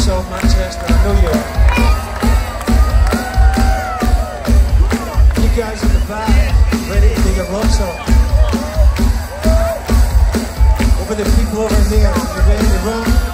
song, Manchester. I know you guys in the back, ready to dig a song. Over the people over there, you ready to rock?